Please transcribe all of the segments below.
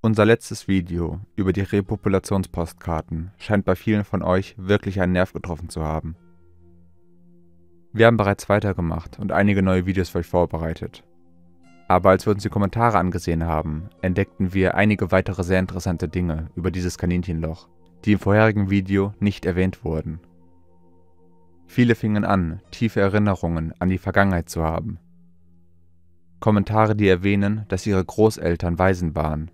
Unser letztes Video über die Repopulationspostkarten scheint bei vielen von euch wirklich einen Nerv getroffen zu haben. Wir haben bereits weitergemacht und einige neue Videos für euch vorbereitet. Aber als wir uns die Kommentare angesehen haben, entdeckten wir einige weitere sehr interessante Dinge über dieses Kaninchenloch, die im vorherigen Video nicht erwähnt wurden. Viele fingen an, tiefe Erinnerungen an die Vergangenheit zu haben. Kommentare, die erwähnen, dass ihre Großeltern Waisen waren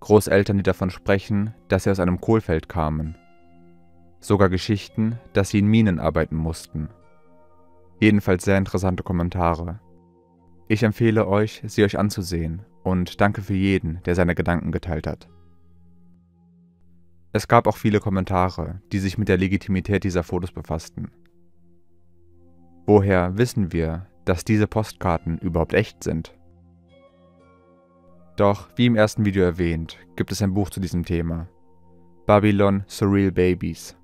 Großeltern, die davon sprechen, dass sie aus einem Kohlfeld kamen. Sogar Geschichten, dass sie in Minen arbeiten mussten. Jedenfalls sehr interessante Kommentare. Ich empfehle euch, sie euch anzusehen und danke für jeden, der seine Gedanken geteilt hat. Es gab auch viele Kommentare, die sich mit der Legitimität dieser Fotos befassten. Woher wissen wir, dass diese Postkarten überhaupt echt sind? Doch, wie im ersten Video erwähnt, gibt es ein Buch zu diesem Thema. Babylon Surreal Babies.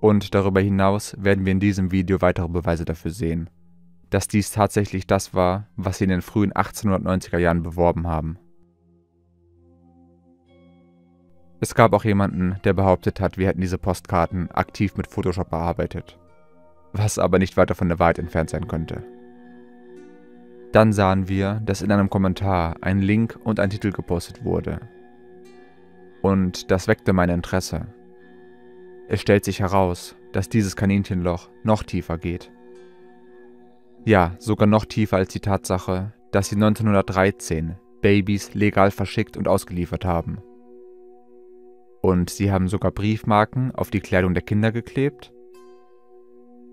Und darüber hinaus werden wir in diesem Video weitere Beweise dafür sehen, dass dies tatsächlich das war, was sie in den frühen 1890er Jahren beworben haben. Es gab auch jemanden, der behauptet hat, wir hätten diese Postkarten aktiv mit Photoshop bearbeitet, was aber nicht weiter von der Wahrheit entfernt sein könnte. Dann sahen wir, dass in einem Kommentar ein Link und ein Titel gepostet wurde. Und das weckte mein Interesse. Es stellt sich heraus, dass dieses Kaninchenloch noch tiefer geht. Ja, sogar noch tiefer als die Tatsache, dass sie 1913 Babys legal verschickt und ausgeliefert haben. Und sie haben sogar Briefmarken auf die Kleidung der Kinder geklebt?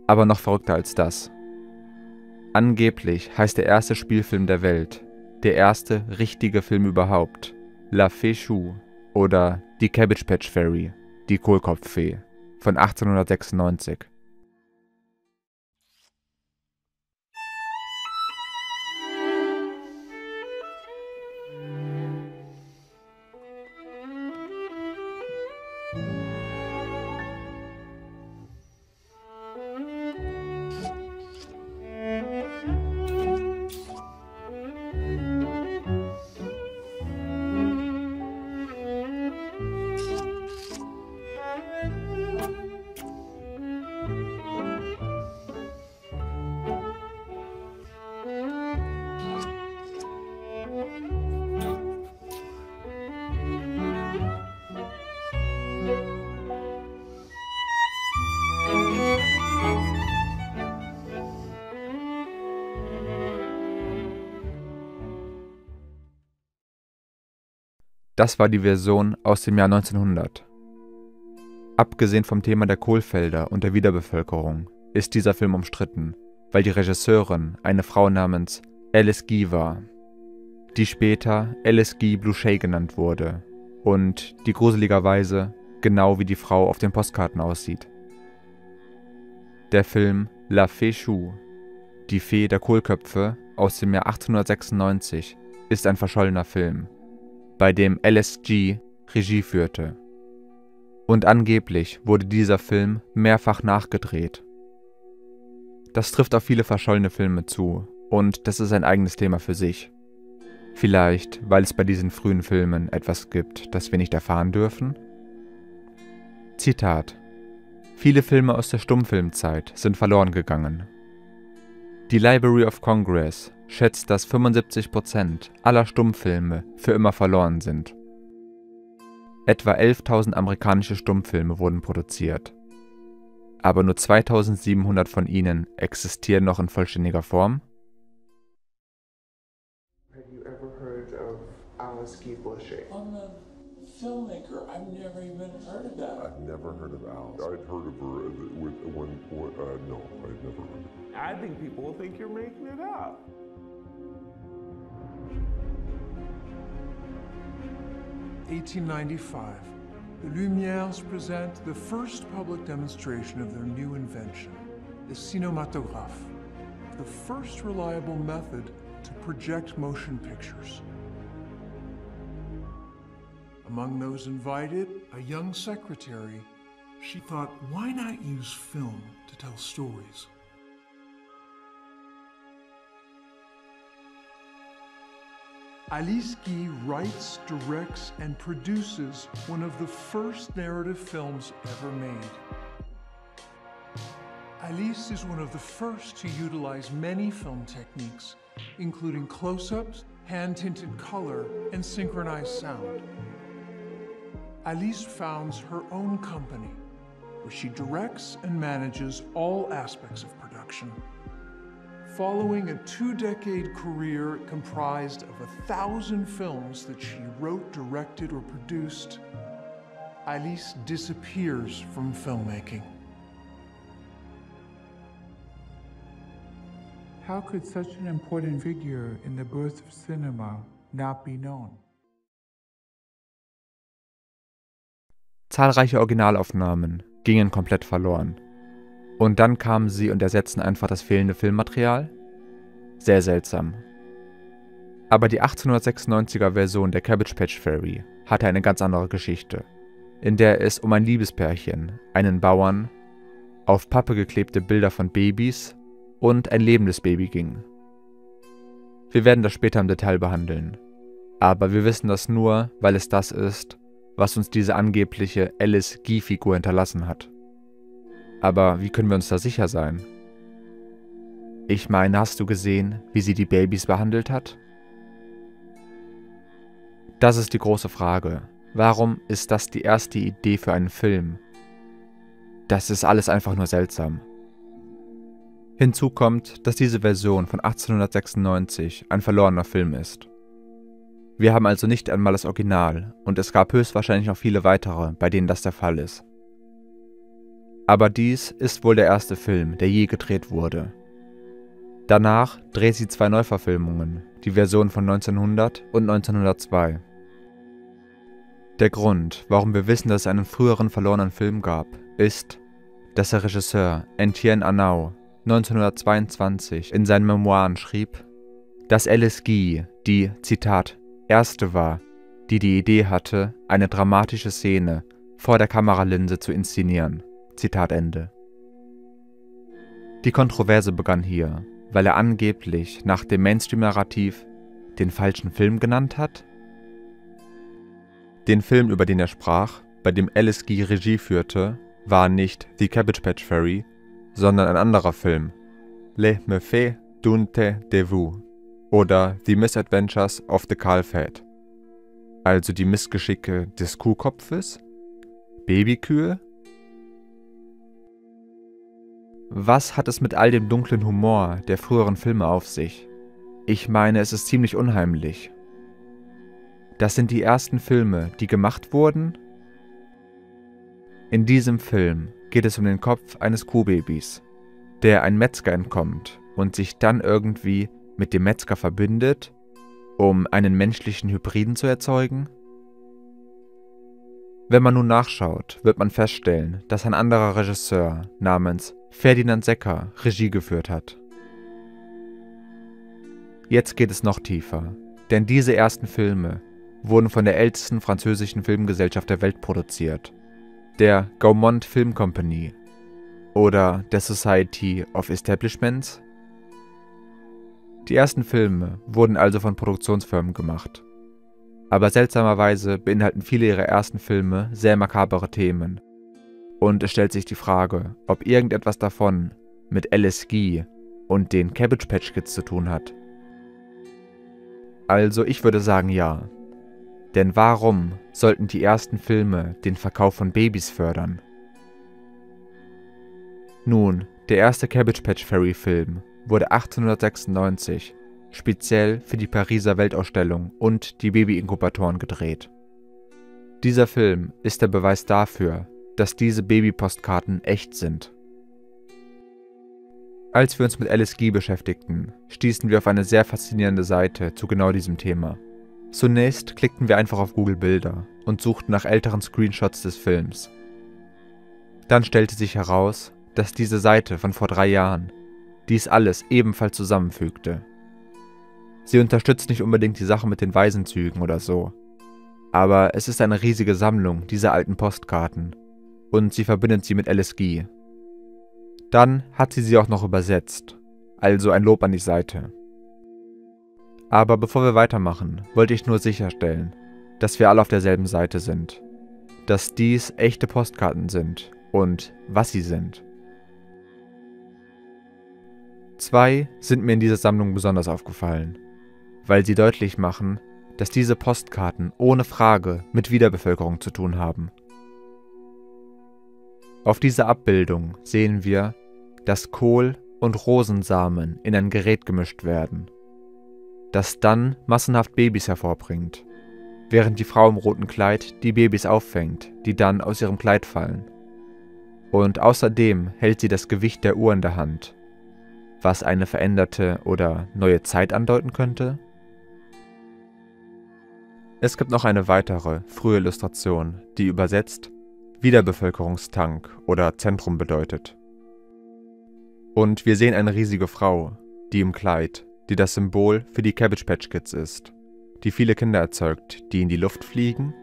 Aber noch verrückter als das. Angeblich heißt der erste Spielfilm der Welt, der erste richtige Film überhaupt, La Fée Chou oder Die Cabbage Patch Fairy, die Kohlkopffee von 1896. Das war die Version aus dem Jahr 1900. Abgesehen vom Thema der Kohlfelder und der Wiederbevölkerung ist dieser Film umstritten, weil die Regisseurin eine Frau namens Alice Guy war, die später Alice Guy Bluchet genannt wurde und die gruseligerweise genau wie die Frau auf den Postkarten aussieht. Der Film La Fée Chou, die Fee der Kohlköpfe aus dem Jahr 1896, ist ein verschollener Film bei dem LSG Regie führte. Und angeblich wurde dieser Film mehrfach nachgedreht. Das trifft auf viele verschollene Filme zu, und das ist ein eigenes Thema für sich. Vielleicht, weil es bei diesen frühen Filmen etwas gibt, das wir nicht erfahren dürfen? Zitat Viele Filme aus der Stummfilmzeit sind verloren gegangen. Die Library of Congress schätzt, dass 75% aller Stummfilme für immer verloren sind. Etwa 11.000 amerikanische Stummfilme wurden produziert. Aber nur 2700 von ihnen existieren noch in vollständiger Form? Have you ever heard of Alice Guy Blanchet? I'm a filmmaker. I've never even heard of that. I've never heard of Alice. I'd heard of her with when, uh, no, I'd never heard of her. I think people will think you're making it up. 1895, the Lumières present the first public demonstration of their new invention, the cinematographe, the first reliable method to project motion pictures. Among those invited, a young secretary. She thought, why not use film to tell stories? Guy writes, directs, and produces one of the first narrative films ever made. Alice is one of the first to utilize many film techniques, including close ups, hand tinted color, and synchronized sound. Alice founds her own company, where she directs and manages all aspects of production. Following a two decade career comprised of a thousand films that she wrote, directed, or produced, Alice disappears from filmmaking. How could such an important figure in the birth of cinema not be known? Zahlreiche Originalaufnahmen gingen komplett verloren. Und dann kamen sie und ersetzten einfach das fehlende Filmmaterial? Sehr seltsam. Aber die 1896er Version der Cabbage Patch Fairy hatte eine ganz andere Geschichte, in der es um ein Liebespärchen, einen Bauern, auf Pappe geklebte Bilder von Babys und ein lebendes Baby ging. Wir werden das später im Detail behandeln, aber wir wissen das nur, weil es das ist, was uns diese angebliche Alice Guy-Figur hinterlassen hat. Aber wie können wir uns da sicher sein? Ich meine, hast du gesehen, wie sie die Babys behandelt hat? Das ist die große Frage. Warum ist das die erste Idee für einen Film? Das ist alles einfach nur seltsam. Hinzu kommt, dass diese Version von 1896 ein verlorener Film ist. Wir haben also nicht einmal das Original und es gab höchstwahrscheinlich noch viele weitere, bei denen das der Fall ist. Aber dies ist wohl der erste Film, der je gedreht wurde. Danach dreht sie zwei Neuverfilmungen, die Version von 1900 und 1902. Der Grund, warum wir wissen, dass es einen früheren verlorenen Film gab, ist, dass der Regisseur Etienne Arnaud 1922 in seinen Memoiren schrieb, dass Alice Guy die, Zitat, erste war, die die Idee hatte, eine dramatische Szene vor der Kameralinse zu inszenieren. Zitat Ende. Die Kontroverse begann hier, weil er angeblich nach dem Mainstream-Narrativ den falschen Film genannt hat? Den Film, über den er sprach, bei dem Alice Guy Regie führte, war nicht The Cabbage Patch Fairy, sondern ein anderer Film, Les Méfaits d'Unte de Vous oder The Misadventures of the Calfhead, also die Missgeschicke des Kuhkopfes, Babykühe Was hat es mit all dem dunklen Humor der früheren Filme auf sich? Ich meine, es ist ziemlich unheimlich. Das sind die ersten Filme, die gemacht wurden? In diesem Film geht es um den Kopf eines Kuhbabys, der ein Metzger entkommt und sich dann irgendwie mit dem Metzger verbindet, um einen menschlichen Hybriden zu erzeugen? Wenn man nun nachschaut, wird man feststellen, dass ein anderer Regisseur namens Ferdinand Secker Regie geführt hat. Jetzt geht es noch tiefer, denn diese ersten Filme wurden von der ältesten französischen Filmgesellschaft der Welt produziert, der Gaumont Film Company oder der Society of Establishments. Die ersten Filme wurden also von Produktionsfirmen gemacht. Aber seltsamerweise beinhalten viele ihrer ersten Filme sehr makabere Themen und es stellt sich die Frage, ob irgendetwas davon mit LSG und den Cabbage Patch Kids zu tun hat. Also ich würde sagen ja. Denn warum sollten die ersten Filme den Verkauf von Babys fördern? Nun, der erste Cabbage Patch Fairy Film wurde 1896 speziell für die Pariser Weltausstellung und die Baby-Inkubatoren gedreht. Dieser Film ist der Beweis dafür, dass diese Babypostkarten echt sind. Als wir uns mit LSG beschäftigten, stießen wir auf eine sehr faszinierende Seite zu genau diesem Thema. Zunächst klickten wir einfach auf Google Bilder und suchten nach älteren Screenshots des Films. Dann stellte sich heraus, dass diese Seite von vor drei Jahren dies alles ebenfalls zusammenfügte. Sie unterstützt nicht unbedingt die Sache mit den Weisenzügen oder so, aber es ist eine riesige Sammlung dieser alten Postkarten und sie verbindet sie mit LSG. Dann hat sie sie auch noch übersetzt, also ein Lob an die Seite. Aber bevor wir weitermachen, wollte ich nur sicherstellen, dass wir alle auf derselben Seite sind, dass dies echte Postkarten sind und was sie sind. Zwei sind mir in dieser Sammlung besonders aufgefallen, weil sie deutlich machen, dass diese Postkarten ohne Frage mit Wiederbevölkerung zu tun haben. Auf dieser Abbildung sehen wir, dass Kohl und Rosensamen in ein Gerät gemischt werden, das dann massenhaft Babys hervorbringt, während die Frau im roten Kleid die Babys auffängt, die dann aus ihrem Kleid fallen. Und außerdem hält sie das Gewicht der Uhr in der Hand, was eine veränderte oder neue Zeit andeuten könnte? Es gibt noch eine weitere, frühe Illustration, die übersetzt Wiederbevölkerungstank oder Zentrum bedeutet. Und wir sehen eine riesige Frau, die im Kleid, die das Symbol für die Cabbage Patch Kids ist, die viele Kinder erzeugt, die in die Luft fliegen,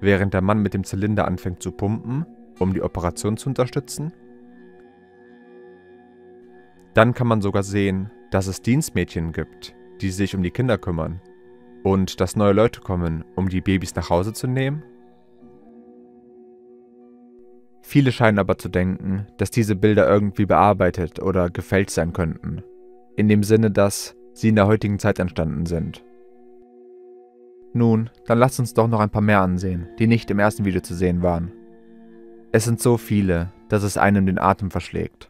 während der Mann mit dem Zylinder anfängt zu pumpen, um die Operation zu unterstützen dann kann man sogar sehen, dass es Dienstmädchen gibt, die sich um die Kinder kümmern und dass neue Leute kommen, um die Babys nach Hause zu nehmen. Viele scheinen aber zu denken, dass diese Bilder irgendwie bearbeitet oder gefälscht sein könnten, in dem Sinne, dass sie in der heutigen Zeit entstanden sind. Nun, dann lasst uns doch noch ein paar mehr ansehen, die nicht im ersten Video zu sehen waren. Es sind so viele, dass es einem den Atem verschlägt.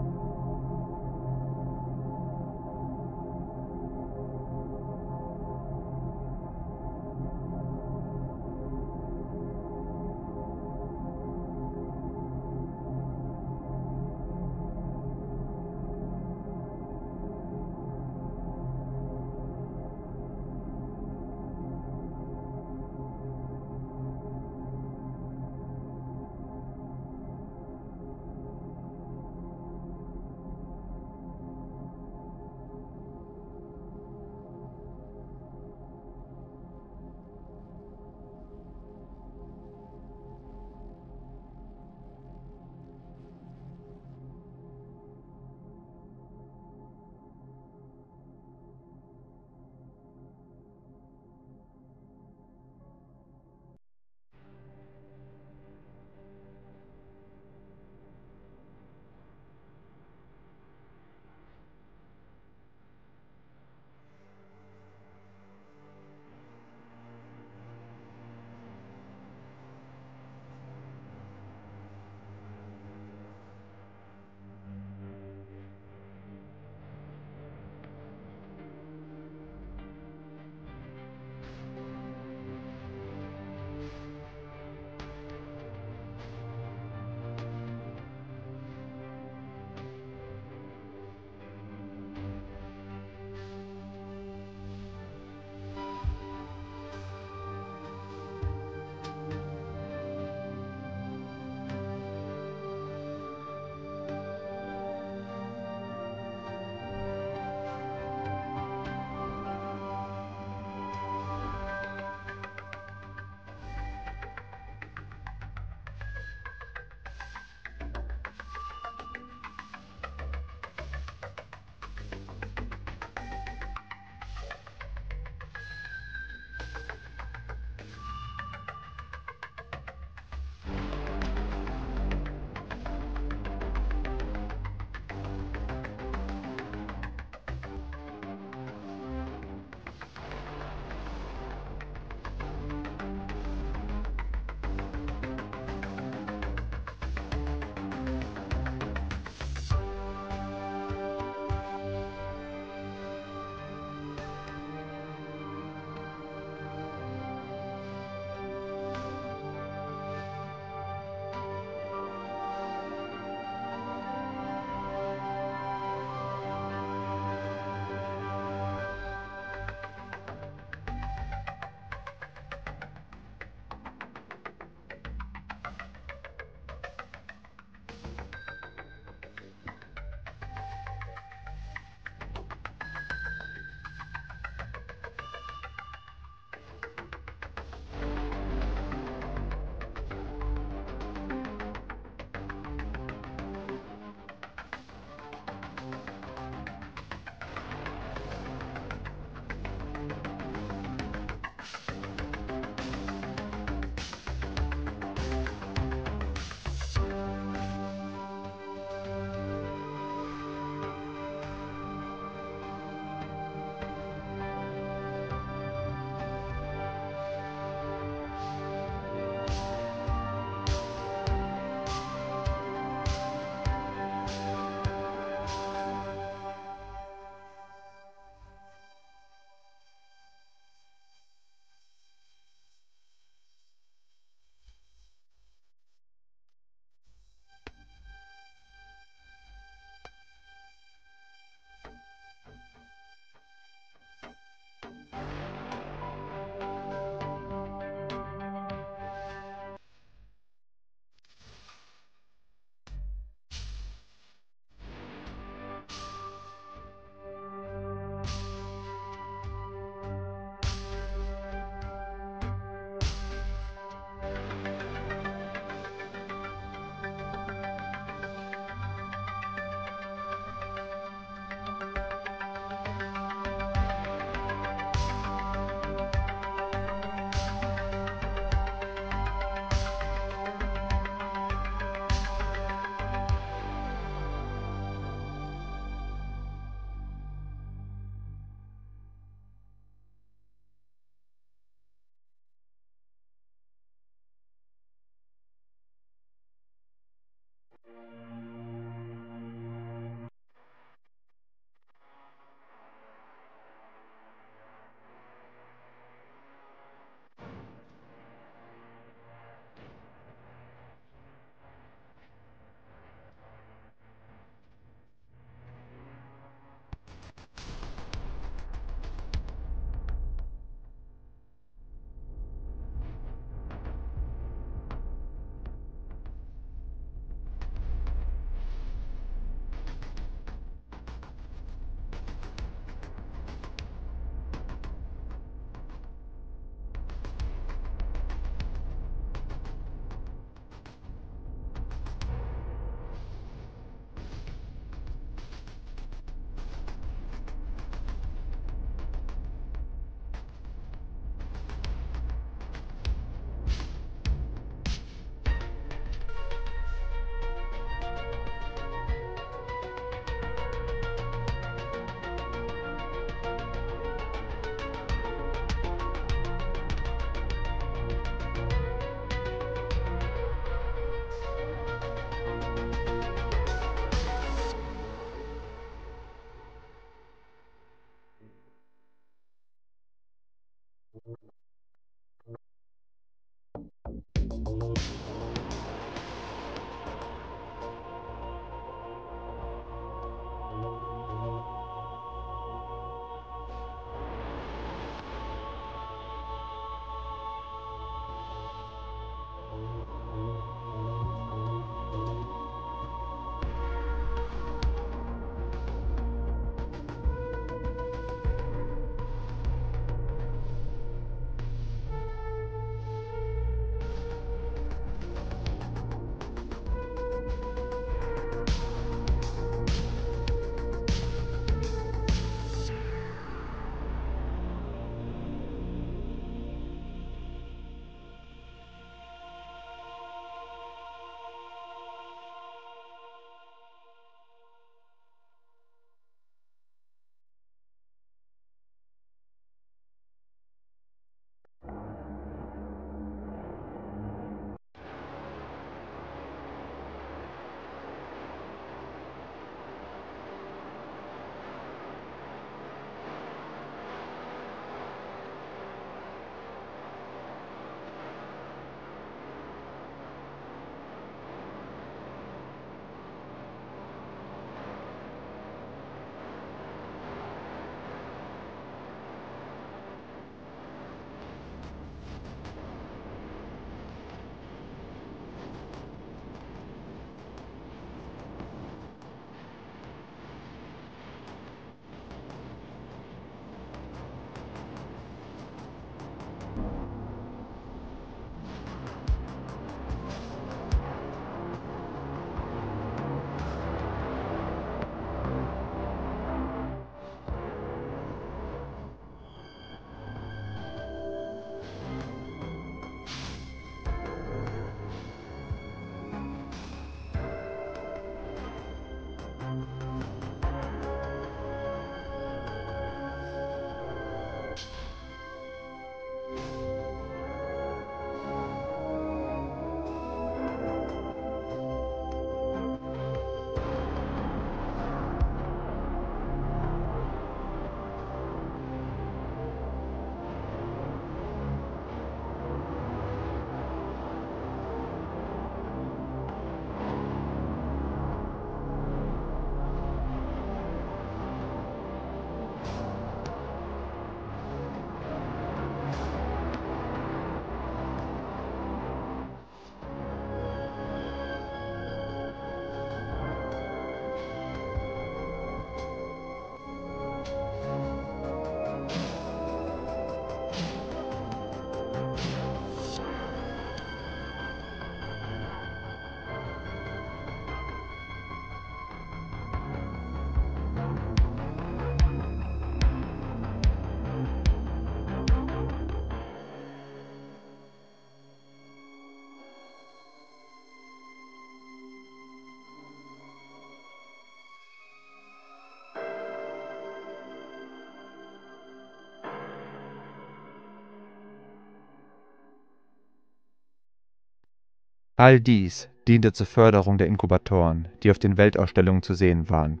All dies diente zur Förderung der Inkubatoren, die auf den Weltausstellungen zu sehen waren,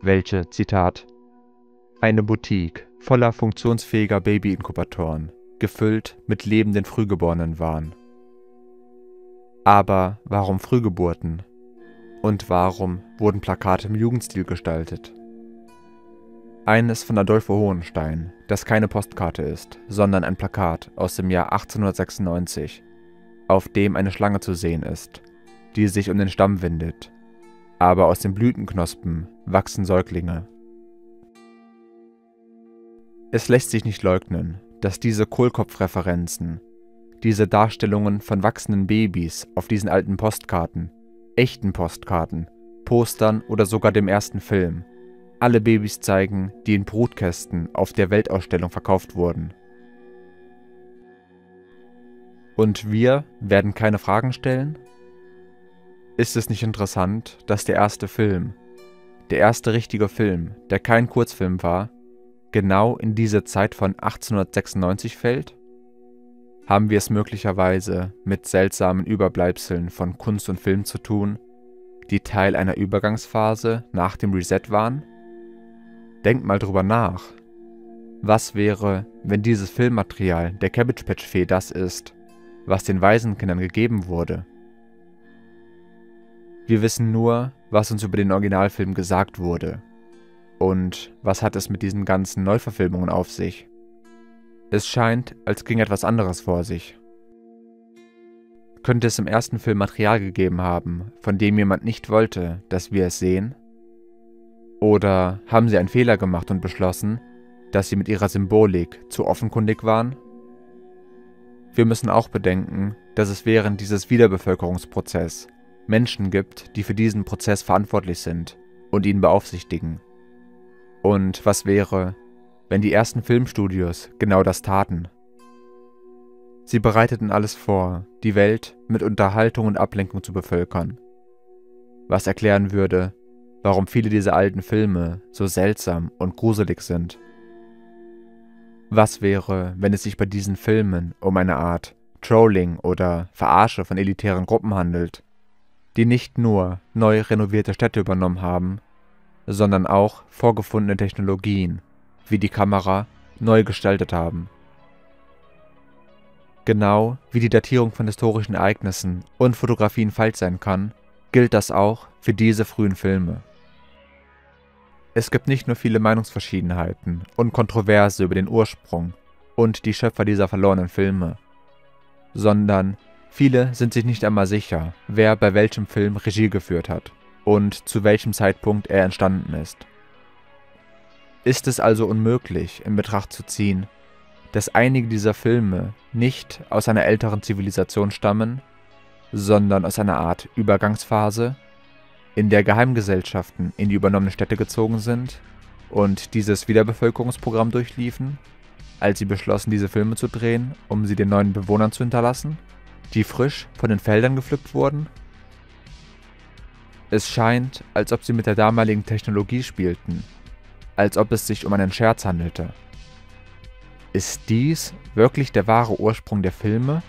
welche, Zitat, eine Boutique voller funktionsfähiger Baby-Inkubatoren, gefüllt mit lebenden Frühgeborenen waren. Aber warum Frühgeburten? Und warum wurden Plakate im Jugendstil gestaltet? Eines von Adolfo Hohenstein, das keine Postkarte ist, sondern ein Plakat aus dem Jahr 1896, auf dem eine Schlange zu sehen ist, die sich um den Stamm windet, aber aus den Blütenknospen wachsen Säuglinge. Es lässt sich nicht leugnen, dass diese Kohlkopfreferenzen, diese Darstellungen von wachsenden Babys auf diesen alten Postkarten, echten Postkarten, Postern oder sogar dem ersten Film, alle Babys zeigen, die in Brutkästen auf der Weltausstellung verkauft wurden. Und wir werden keine Fragen stellen? Ist es nicht interessant, dass der erste Film, der erste richtige Film, der kein Kurzfilm war, genau in diese Zeit von 1896 fällt? Haben wir es möglicherweise mit seltsamen Überbleibseln von Kunst und Film zu tun, die Teil einer Übergangsphase nach dem Reset waren? Denkt mal drüber nach. Was wäre, wenn dieses Filmmaterial der Cabbage Patch Fee das ist, was den Waisenkindern gegeben wurde? Wir wissen nur, was uns über den Originalfilm gesagt wurde. Und was hat es mit diesen ganzen Neuverfilmungen auf sich? Es scheint, als ging etwas anderes vor sich. Könnte es im ersten Film Material gegeben haben, von dem jemand nicht wollte, dass wir es sehen? Oder haben sie einen Fehler gemacht und beschlossen, dass sie mit ihrer Symbolik zu offenkundig waren? Wir müssen auch bedenken, dass es während dieses Wiederbevölkerungsprozess Menschen gibt, die für diesen Prozess verantwortlich sind und ihn beaufsichtigen. Und was wäre, wenn die ersten Filmstudios genau das taten? Sie bereiteten alles vor, die Welt mit Unterhaltung und Ablenkung zu bevölkern, was erklären würde, warum viele dieser alten Filme so seltsam und gruselig sind. Was wäre, wenn es sich bei diesen Filmen um eine Art Trolling oder Verarsche von elitären Gruppen handelt, die nicht nur neu renovierte Städte übernommen haben, sondern auch vorgefundene Technologien wie die Kamera neu gestaltet haben. Genau wie die Datierung von historischen Ereignissen und Fotografien falsch sein kann, gilt das auch für diese frühen Filme. Es gibt nicht nur viele Meinungsverschiedenheiten und Kontroverse über den Ursprung und die Schöpfer dieser verlorenen Filme, sondern viele sind sich nicht einmal sicher, wer bei welchem Film Regie geführt hat und zu welchem Zeitpunkt er entstanden ist. Ist es also unmöglich, in Betracht zu ziehen, dass einige dieser Filme nicht aus einer älteren Zivilisation stammen, sondern aus einer Art Übergangsphase in der Geheimgesellschaften in die übernommenen Städte gezogen sind und dieses Wiederbevölkerungsprogramm durchliefen, als sie beschlossen, diese Filme zu drehen, um sie den neuen Bewohnern zu hinterlassen, die frisch von den Feldern gepflückt wurden? Es scheint, als ob sie mit der damaligen Technologie spielten, als ob es sich um einen Scherz handelte. Ist dies wirklich der wahre Ursprung der Filme?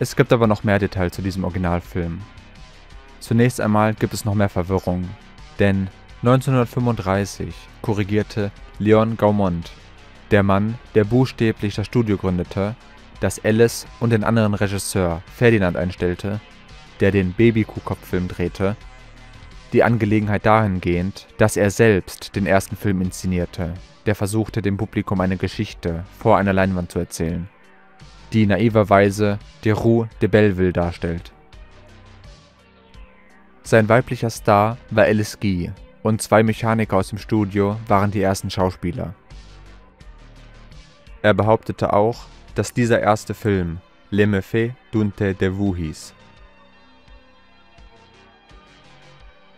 Es gibt aber noch mehr Details zu diesem Originalfilm, Zunächst einmal gibt es noch mehr Verwirrung, denn 1935 korrigierte Leon Gaumont, der Mann, der buchstäblich das Studio gründete, das Alice und den anderen Regisseur Ferdinand einstellte, der den Babykuhkopf-Film drehte, die Angelegenheit dahingehend, dass er selbst den ersten Film inszenierte, der versuchte, dem Publikum eine Geschichte vor einer Leinwand zu erzählen, die naiverweise de Rue de Belleville darstellt. Sein weiblicher Star war Alice Guy und zwei Mechaniker aus dem Studio waren die ersten Schauspieler. Er behauptete auch, dass dieser erste Film Le Méfait d'Unte de Vous hieß.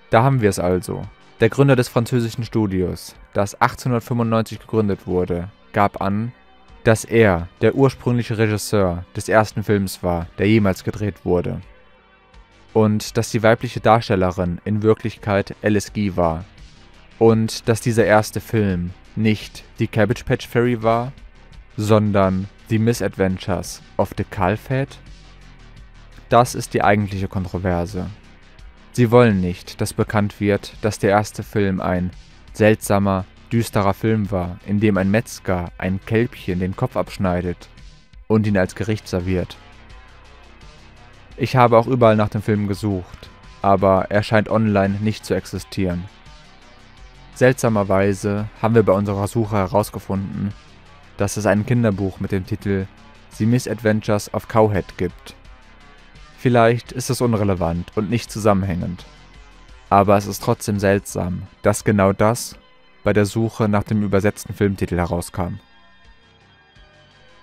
Da haben wir es also. Der Gründer des französischen Studios, das 1895 gegründet wurde, gab an, dass er der ursprüngliche Regisseur des ersten Films war, der jemals gedreht wurde und dass die weibliche Darstellerin in Wirklichkeit Alice Guy war und dass dieser erste Film nicht die Cabbage Patch Fairy war, sondern The Misadventures of the Calfhead? das ist die eigentliche Kontroverse. Sie wollen nicht, dass bekannt wird, dass der erste Film ein seltsamer, düsterer Film war, in dem ein Metzger ein Kälbchen den Kopf abschneidet und ihn als Gericht serviert. Ich habe auch überall nach dem Film gesucht, aber er scheint online nicht zu existieren. Seltsamerweise haben wir bei unserer Suche herausgefunden, dass es ein Kinderbuch mit dem Titel The Misadventures of Cowhead gibt. Vielleicht ist es unrelevant und nicht zusammenhängend. Aber es ist trotzdem seltsam, dass genau das bei der Suche nach dem übersetzten Filmtitel herauskam.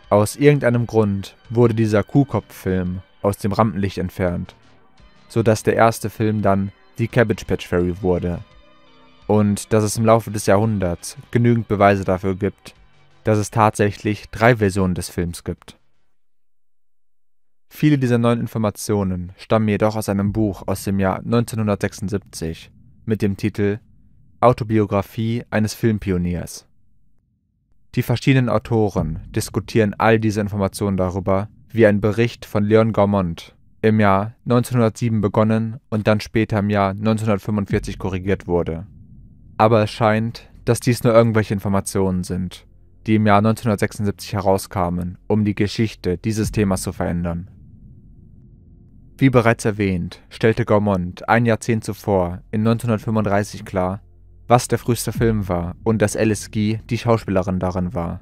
Aus irgendeinem Grund wurde dieser Kuhkopf-Film aus dem Rampenlicht entfernt, sodass der erste Film dann die Cabbage Patch Fairy wurde. Und dass es im Laufe des Jahrhunderts genügend Beweise dafür gibt, dass es tatsächlich drei Versionen des Films gibt. Viele dieser neuen Informationen stammen jedoch aus einem Buch aus dem Jahr 1976 mit dem Titel Autobiografie eines Filmpioniers. Die verschiedenen Autoren diskutieren all diese Informationen darüber, wie ein Bericht von Leon Gaumont im Jahr 1907 begonnen und dann später im Jahr 1945 korrigiert wurde. Aber es scheint, dass dies nur irgendwelche Informationen sind, die im Jahr 1976 herauskamen, um die Geschichte dieses Themas zu verändern. Wie bereits erwähnt, stellte Gaumont ein Jahrzehnt zuvor, in 1935, klar, was der früheste Film war und dass Alice Guy die Schauspielerin darin war.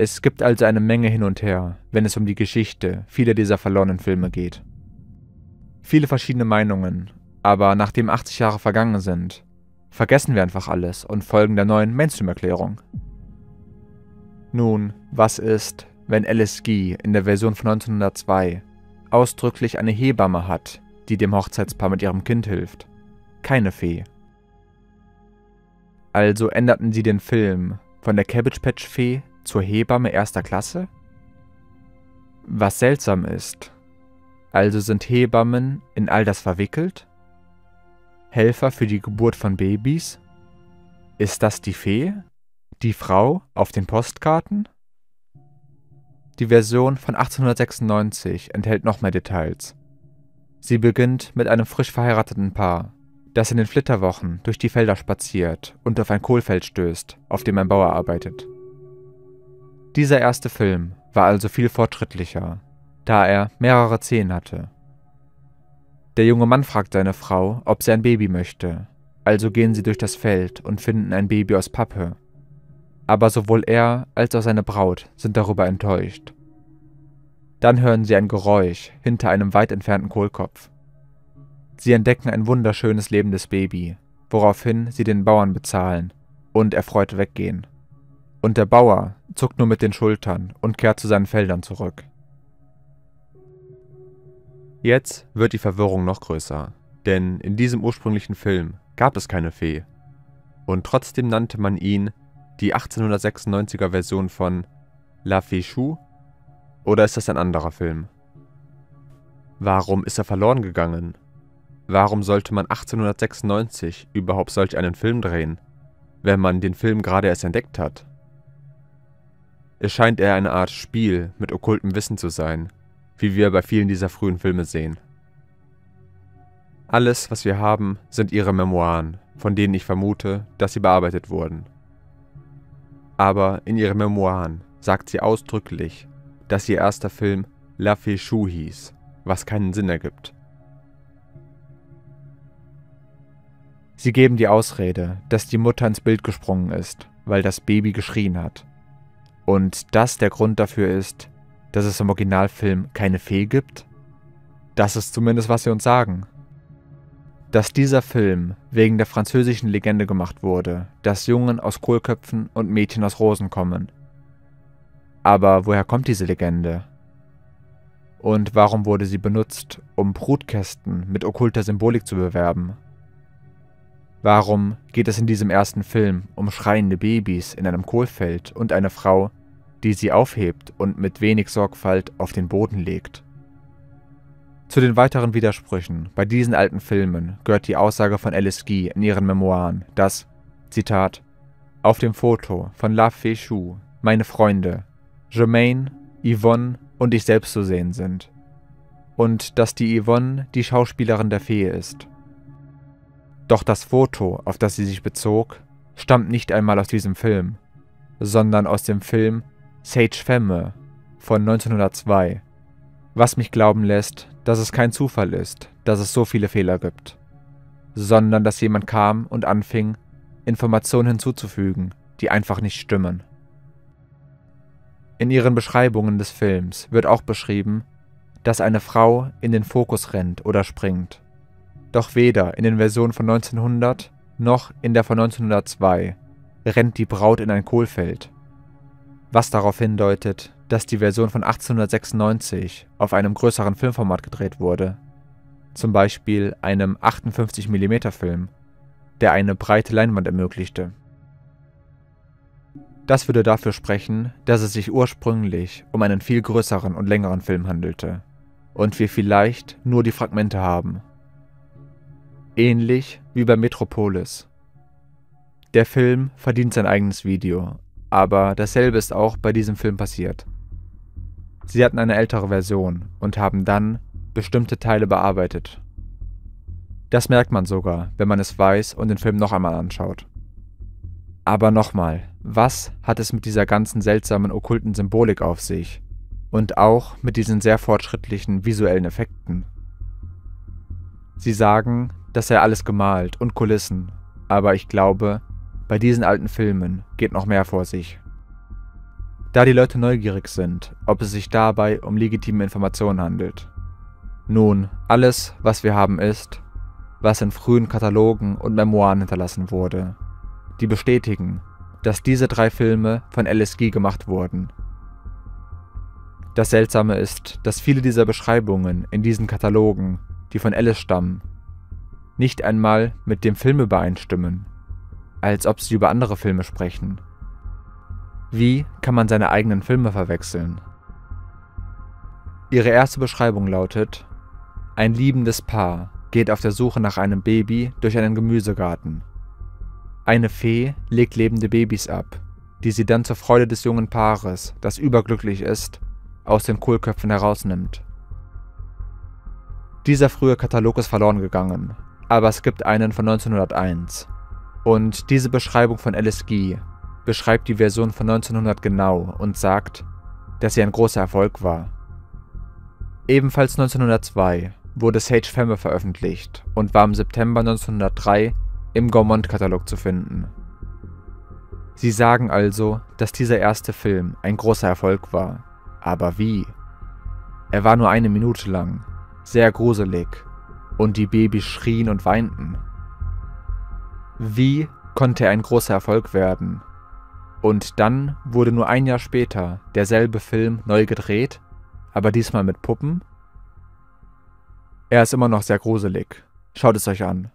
Es gibt also eine Menge hin und her, wenn es um die Geschichte vieler dieser verlorenen Filme geht. Viele verschiedene Meinungen, aber nachdem 80 Jahre vergangen sind, vergessen wir einfach alles und folgen der neuen Mainstream-Erklärung. Nun, was ist, wenn Alice Guy in der Version von 1902 ausdrücklich eine Hebamme hat, die dem Hochzeitspaar mit ihrem Kind hilft? Keine Fee. Also änderten sie den Film von der Cabbage Patch Fee zur Hebamme erster Klasse? Was seltsam ist. Also sind Hebammen in all das verwickelt? Helfer für die Geburt von Babys? Ist das die Fee? Die Frau auf den Postkarten? Die Version von 1896 enthält noch mehr Details. Sie beginnt mit einem frisch verheirateten Paar, das in den Flitterwochen durch die Felder spaziert und auf ein Kohlfeld stößt, auf dem ein Bauer arbeitet. Dieser erste Film war also viel fortschrittlicher, da er mehrere Szenen hatte. Der junge Mann fragt seine Frau, ob sie ein Baby möchte, also gehen sie durch das Feld und finden ein Baby aus Pappe. Aber sowohl er als auch seine Braut sind darüber enttäuscht. Dann hören sie ein Geräusch hinter einem weit entfernten Kohlkopf. Sie entdecken ein wunderschönes lebendes Baby, woraufhin sie den Bauern bezahlen und erfreut weggehen. Und der Bauer zuckt nur mit den Schultern und kehrt zu seinen Feldern zurück. Jetzt wird die Verwirrung noch größer, denn in diesem ursprünglichen Film gab es keine Fee. Und trotzdem nannte man ihn die 1896er Version von La Fée Chou? Oder ist das ein anderer Film? Warum ist er verloren gegangen? Warum sollte man 1896 überhaupt solch einen Film drehen, wenn man den Film gerade erst entdeckt hat? Es scheint eher eine Art Spiel mit okkultem Wissen zu sein, wie wir bei vielen dieser frühen Filme sehen. Alles, was wir haben, sind ihre Memoiren, von denen ich vermute, dass sie bearbeitet wurden. Aber in ihren Memoiren sagt sie ausdrücklich, dass ihr erster Film La Fée Chou hieß, was keinen Sinn ergibt. Sie geben die Ausrede, dass die Mutter ins Bild gesprungen ist, weil das Baby geschrien hat. Und das der Grund dafür ist, dass es im Originalfilm keine Fee gibt? Das ist zumindest, was sie uns sagen. Dass dieser Film wegen der französischen Legende gemacht wurde, dass Jungen aus Kohlköpfen und Mädchen aus Rosen kommen. Aber woher kommt diese Legende? Und warum wurde sie benutzt, um Brutkästen mit okkulter Symbolik zu bewerben? Warum geht es in diesem ersten Film um schreiende Babys in einem Kohlfeld und eine Frau, die sie aufhebt und mit wenig Sorgfalt auf den Boden legt? Zu den weiteren Widersprüchen bei diesen alten Filmen gehört die Aussage von Alice Guy in ihren Memoiren, dass, Zitat, auf dem Foto von La Fée Chou meine Freunde, Germaine, Yvonne und ich selbst zu sehen sind. und dass die Yvonne die Schauspielerin der Fee ist. Doch das Foto, auf das sie sich bezog, stammt nicht einmal aus diesem Film, sondern aus dem Film Sage Femme von 1902, was mich glauben lässt, dass es kein Zufall ist, dass es so viele Fehler gibt, sondern dass jemand kam und anfing, Informationen hinzuzufügen, die einfach nicht stimmen. In ihren Beschreibungen des Films wird auch beschrieben, dass eine Frau in den Fokus rennt oder springt. Doch weder in den Versionen von 1900 noch in der von 1902 rennt die Braut in ein Kohlfeld, was darauf hindeutet, dass die Version von 1896 auf einem größeren Filmformat gedreht wurde, zum Beispiel einem 58 mm Film, der eine breite Leinwand ermöglichte. Das würde dafür sprechen, dass es sich ursprünglich um einen viel größeren und längeren Film handelte und wir vielleicht nur die Fragmente haben. Ähnlich wie bei Metropolis. Der Film verdient sein eigenes Video, aber dasselbe ist auch bei diesem Film passiert. Sie hatten eine ältere Version und haben dann bestimmte Teile bearbeitet. Das merkt man sogar, wenn man es weiß und den Film noch einmal anschaut. Aber nochmal, was hat es mit dieser ganzen seltsamen okkulten Symbolik auf sich? Und auch mit diesen sehr fortschrittlichen visuellen Effekten? Sie sagen, das sei alles gemalt und Kulissen, aber ich glaube, bei diesen alten Filmen geht noch mehr vor sich. Da die Leute neugierig sind, ob es sich dabei um legitime Informationen handelt. Nun, alles, was wir haben, ist, was in frühen Katalogen und Memoiren hinterlassen wurde die bestätigen, dass diese drei Filme von LSG gemacht wurden. Das Seltsame ist, dass viele dieser Beschreibungen in diesen Katalogen, die von Alice stammen, nicht einmal mit dem Film übereinstimmen, als ob sie über andere Filme sprechen. Wie kann man seine eigenen Filme verwechseln? Ihre erste Beschreibung lautet, ein liebendes Paar geht auf der Suche nach einem Baby durch einen Gemüsegarten. Eine Fee legt lebende Babys ab, die sie dann zur Freude des jungen Paares, das überglücklich ist, aus den Kohlköpfen herausnimmt. Dieser frühe Katalog ist verloren gegangen, aber es gibt einen von 1901. Und diese Beschreibung von Alice Guy beschreibt die Version von 1900 genau und sagt, dass sie ein großer Erfolg war. Ebenfalls 1902 wurde Sage Femme veröffentlicht und war im September 1903 im Gaumont-Katalog zu finden. Sie sagen also, dass dieser erste Film ein großer Erfolg war. Aber wie? Er war nur eine Minute lang, sehr gruselig, und die Babys schrien und weinten. Wie konnte er ein großer Erfolg werden? Und dann wurde nur ein Jahr später derselbe Film neu gedreht, aber diesmal mit Puppen? Er ist immer noch sehr gruselig. Schaut es euch an.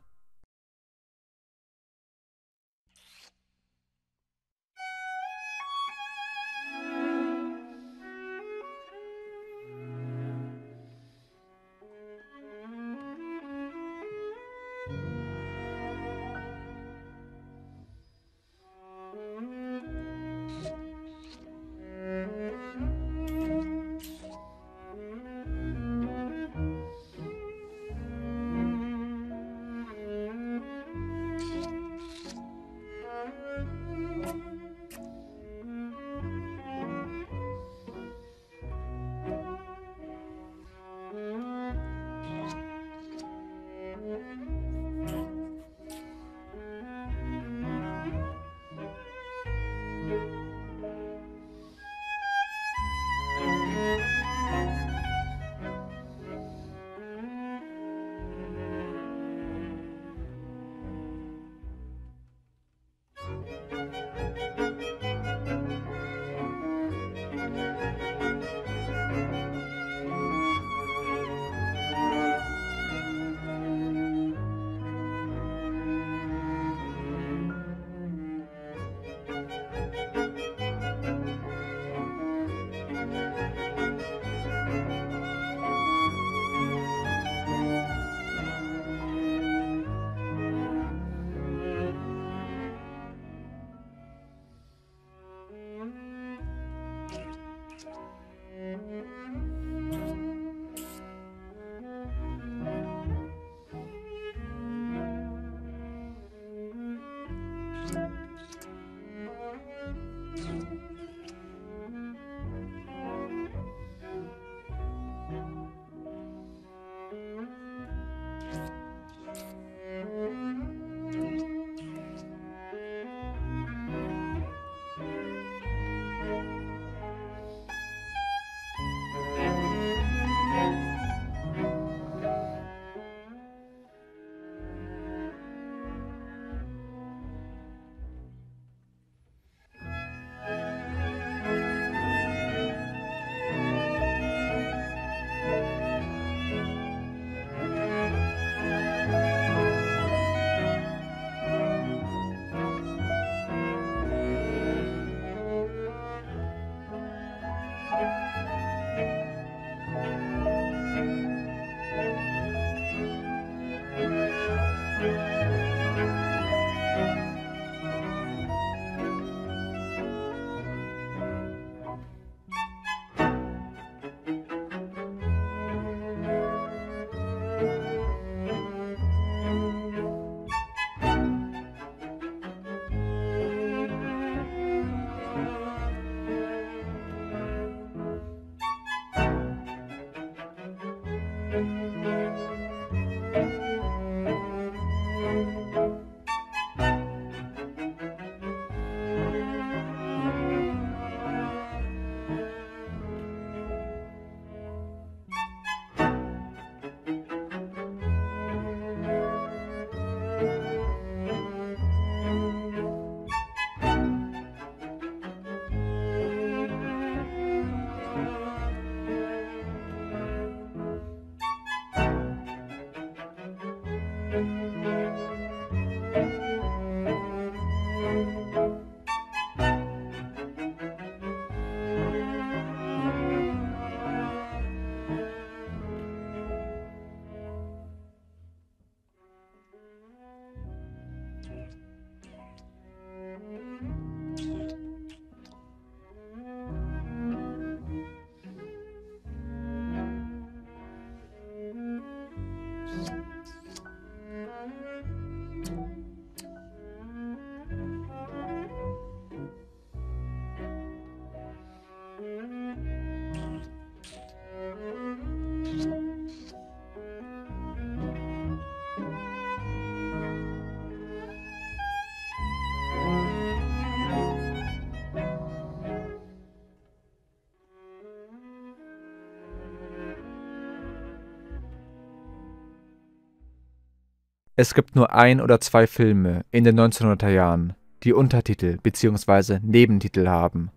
Es gibt nur ein oder zwei Filme in den 1900er Jahren, die Untertitel bzw. Nebentitel haben.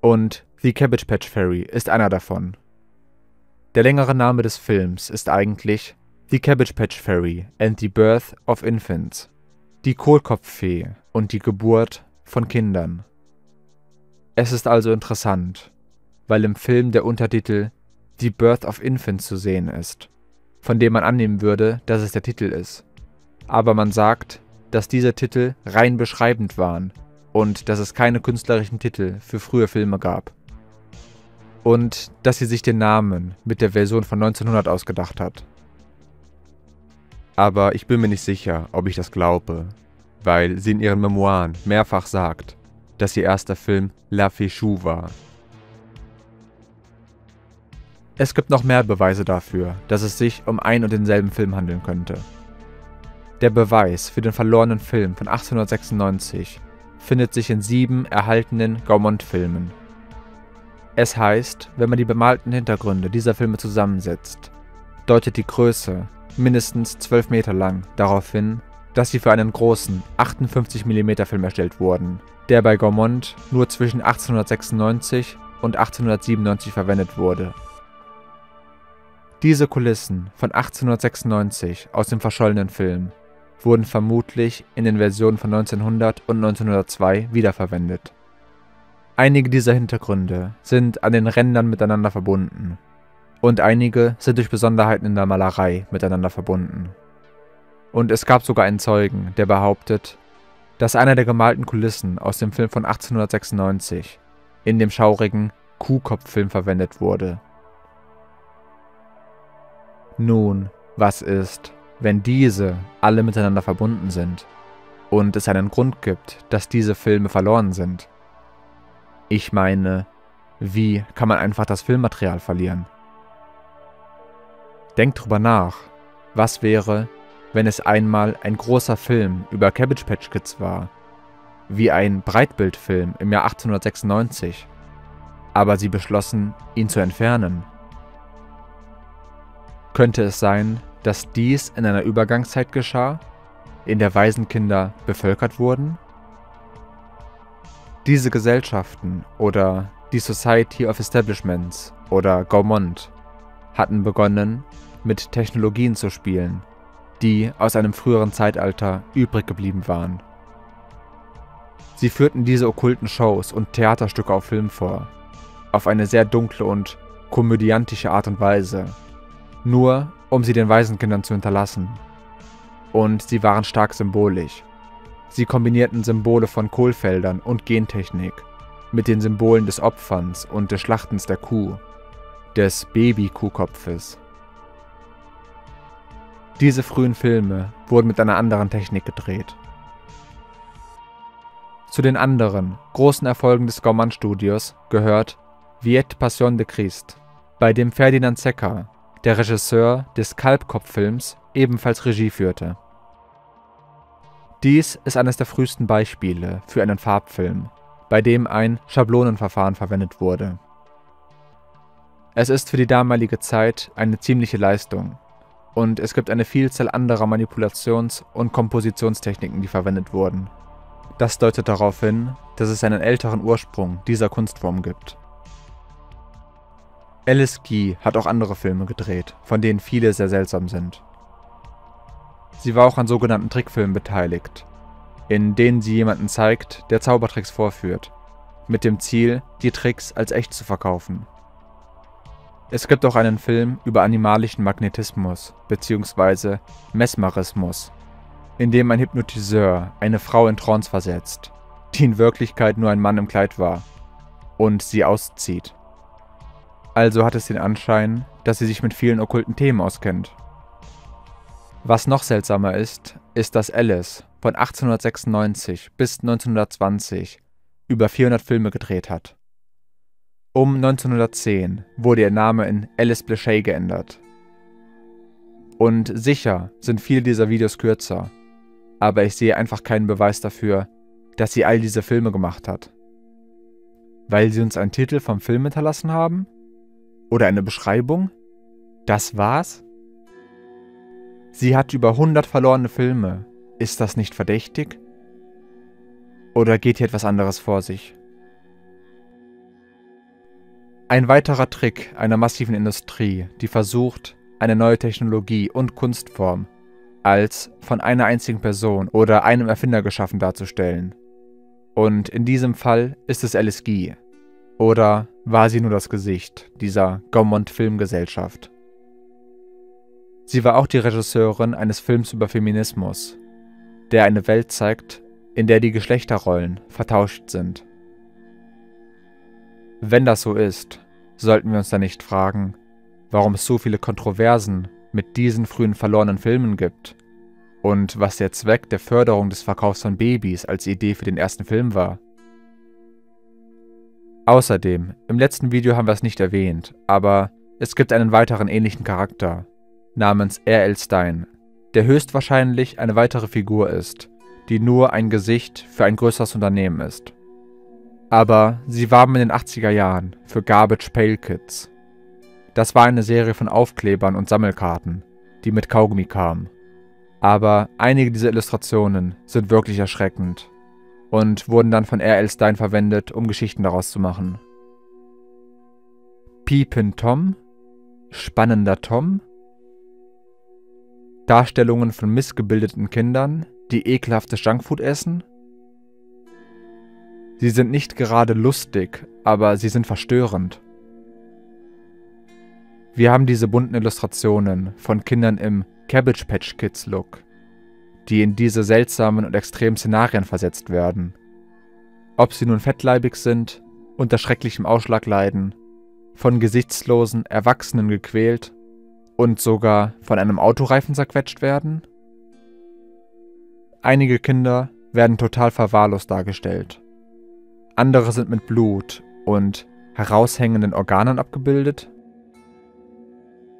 Und The Cabbage Patch Fairy ist einer davon. Der längere Name des Films ist eigentlich The Cabbage Patch Fairy and the Birth of Infants. Die Kohlkopffee und die Geburt von Kindern. Es ist also interessant, weil im Film der Untertitel The Birth of Infants zu sehen ist, von dem man annehmen würde, dass es der Titel ist aber man sagt, dass diese Titel rein beschreibend waren und dass es keine künstlerischen Titel für frühe Filme gab. Und dass sie sich den Namen mit der Version von 1900 ausgedacht hat. Aber ich bin mir nicht sicher, ob ich das glaube, weil sie in ihren Memoiren mehrfach sagt, dass ihr erster Film La Fichou war. Es gibt noch mehr Beweise dafür, dass es sich um ein und denselben Film handeln könnte. Der Beweis für den verlorenen Film von 1896 findet sich in sieben erhaltenen Gaumont-Filmen. Es heißt, wenn man die bemalten Hintergründe dieser Filme zusammensetzt, deutet die Größe, mindestens 12 Meter lang, darauf hin, dass sie für einen großen 58 mm Film erstellt wurden, der bei Gaumont nur zwischen 1896 und 1897 verwendet wurde. Diese Kulissen von 1896 aus dem verschollenen Film wurden vermutlich in den Versionen von 1900 und 1902 wiederverwendet. Einige dieser Hintergründe sind an den Rändern miteinander verbunden und einige sind durch Besonderheiten in der Malerei miteinander verbunden. Und es gab sogar einen Zeugen, der behauptet, dass einer der gemalten Kulissen aus dem Film von 1896 in dem schaurigen Kuhkopffilm verwendet wurde. Nun, was ist, wenn diese alle miteinander verbunden sind und es einen Grund gibt, dass diese Filme verloren sind. Ich meine, wie kann man einfach das Filmmaterial verlieren? Denkt drüber nach. Was wäre, wenn es einmal ein großer Film über Cabbage Patch Kids war? Wie ein Breitbildfilm im Jahr 1896. Aber sie beschlossen, ihn zu entfernen. Könnte es sein, dass dies in einer Übergangszeit geschah, in der Waisenkinder bevölkert wurden? Diese Gesellschaften oder die Society of Establishments oder Gaumont hatten begonnen, mit Technologien zu spielen, die aus einem früheren Zeitalter übrig geblieben waren. Sie führten diese okkulten Shows und Theaterstücke auf Film vor, auf eine sehr dunkle und komödiantische Art und Weise, nur um sie den Waisenkindern zu hinterlassen. Und sie waren stark symbolisch. Sie kombinierten Symbole von Kohlfeldern und Gentechnik mit den Symbolen des Opferns und des Schlachtens der Kuh, des Baby-Kuhkopfes. Diese frühen Filme wurden mit einer anderen Technik gedreht. Zu den anderen großen Erfolgen des Gorman-Studios gehört Viet Passion de Christ, bei dem Ferdinand Secker, der Regisseur des Kalbkopf-Films, ebenfalls Regie führte. Dies ist eines der frühesten Beispiele für einen Farbfilm, bei dem ein Schablonenverfahren verwendet wurde. Es ist für die damalige Zeit eine ziemliche Leistung und es gibt eine Vielzahl anderer Manipulations- und Kompositionstechniken, die verwendet wurden. Das deutet darauf hin, dass es einen älteren Ursprung dieser Kunstform gibt. Alice Guy hat auch andere Filme gedreht, von denen viele sehr seltsam sind. Sie war auch an sogenannten Trickfilmen beteiligt, in denen sie jemanden zeigt, der Zaubertricks vorführt, mit dem Ziel, die Tricks als echt zu verkaufen. Es gibt auch einen Film über animalischen Magnetismus bzw. Mesmerismus, in dem ein Hypnotiseur eine Frau in Trance versetzt, die in Wirklichkeit nur ein Mann im Kleid war, und sie auszieht. Also hat es den Anschein, dass sie sich mit vielen okkulten Themen auskennt. Was noch seltsamer ist, ist, dass Alice von 1896 bis 1920 über 400 Filme gedreht hat. Um 1910 wurde ihr Name in Alice Blechet geändert. Und sicher sind viele dieser Videos kürzer, aber ich sehe einfach keinen Beweis dafür, dass sie all diese Filme gemacht hat. Weil sie uns einen Titel vom Film hinterlassen haben? Oder eine Beschreibung? Das war's? Sie hat über 100 verlorene Filme. Ist das nicht verdächtig? Oder geht hier etwas anderes vor sich? Ein weiterer Trick einer massiven Industrie, die versucht, eine neue Technologie und Kunstform als von einer einzigen Person oder einem Erfinder geschaffen darzustellen. Und in diesem Fall ist es Alice Guy. Oder war sie nur das Gesicht dieser Gaumont Filmgesellschaft? Sie war auch die Regisseurin eines Films über Feminismus, der eine Welt zeigt, in der die Geschlechterrollen vertauscht sind. Wenn das so ist, sollten wir uns dann nicht fragen, warum es so viele Kontroversen mit diesen frühen verlorenen Filmen gibt und was der Zweck der Förderung des Verkaufs von Babys als Idee für den ersten Film war. Außerdem, im letzten Video haben wir es nicht erwähnt, aber es gibt einen weiteren ähnlichen Charakter, namens R.L. Stein, der höchstwahrscheinlich eine weitere Figur ist, die nur ein Gesicht für ein größeres Unternehmen ist. Aber sie warben in den 80er Jahren für Garbage Pail Kids. Das war eine Serie von Aufklebern und Sammelkarten, die mit Kaugummi kamen. Aber einige dieser Illustrationen sind wirklich erschreckend und wurden dann von R.L. Stein verwendet, um Geschichten daraus zu machen. Piepin Tom, Spannender Tom Darstellungen von missgebildeten Kindern, die ekelhaftes Junkfood essen? Sie sind nicht gerade lustig, aber sie sind verstörend. Wir haben diese bunten Illustrationen von Kindern im Cabbage Patch Kids Look, die in diese seltsamen und extremen Szenarien versetzt werden. Ob sie nun fettleibig sind, unter schrecklichem Ausschlag leiden, von gesichtslosen Erwachsenen gequält und sogar von einem Autoreifen zerquetscht werden? Einige Kinder werden total verwahrlost dargestellt. Andere sind mit Blut und heraushängenden Organen abgebildet.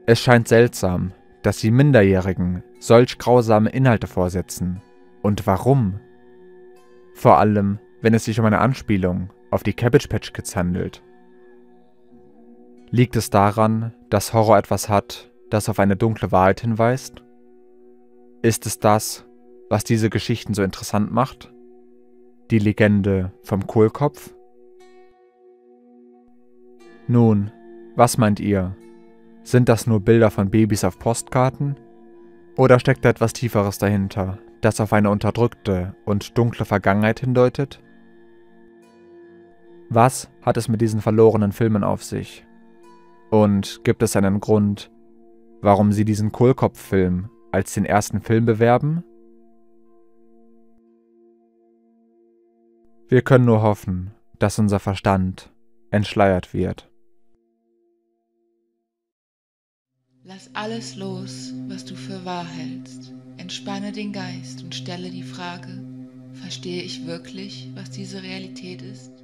Es scheint seltsam, dass die Minderjährigen solch grausame Inhalte vorsetzen. Und warum? Vor allem, wenn es sich um eine Anspielung auf die Cabbage Patch Kids handelt. Liegt es daran, dass Horror etwas hat, das auf eine dunkle Wahrheit hinweist? Ist es das, was diese Geschichten so interessant macht? Die Legende vom Kohlkopf? Nun, was meint ihr? Sind das nur Bilder von Babys auf Postkarten? Oder steckt da etwas Tieferes dahinter, das auf eine unterdrückte und dunkle Vergangenheit hindeutet? Was hat es mit diesen verlorenen Filmen auf sich? Und gibt es einen Grund, warum sie diesen Kohlkopf-Film als den ersten Film bewerben? Wir können nur hoffen, dass unser Verstand entschleiert wird. Lass alles los, was du für wahr hältst. Entspanne den Geist und stelle die Frage, verstehe ich wirklich, was diese Realität ist?